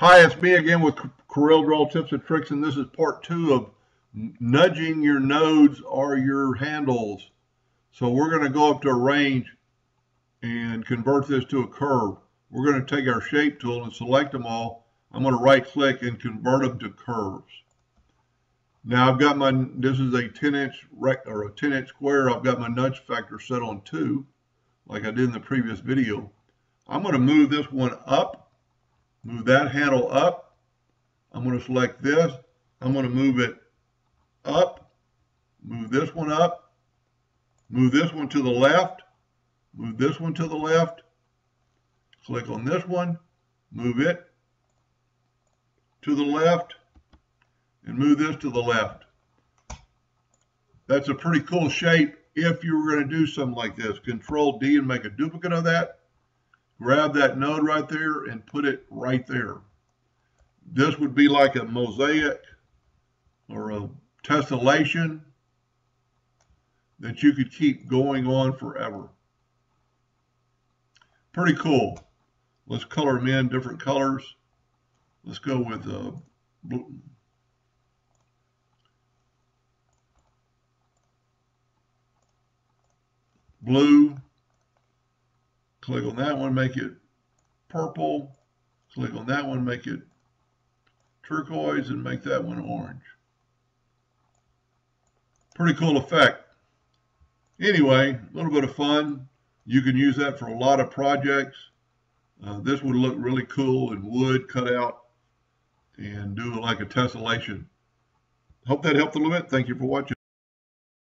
Hi, it's me again with Corel Draw Tips and Tricks, and this is part two of nudging your nodes or your handles. So we're going to go up to Arrange and convert this to a curve. We're going to take our shape tool and select them all. I'm going to right click and convert them to curves. Now I've got my, this is a 10 inch rect or a 10 inch square. I've got my nudge factor set on two, like I did in the previous video. I'm going to move this one up move that handle up. I'm going to select this. I'm going to move it up, move this one up, move this one to the left, move this one to the left, click on this one, move it to the left, and move this to the left. That's a pretty cool shape if you were going to do something like this. Control D and make a duplicate of that grab that node right there and put it right there. This would be like a mosaic or a tessellation that you could keep going on forever. Pretty cool. Let's color them in different colors. Let's go with uh, blue. blue Click on that one, make it purple. Click on that one, make it turquoise, and make that one orange. Pretty cool effect. Anyway, a little bit of fun. You can use that for a lot of projects. Uh, this would look really cool in wood cut out and do like a tessellation. Hope that helped a little bit. Thank you for watching.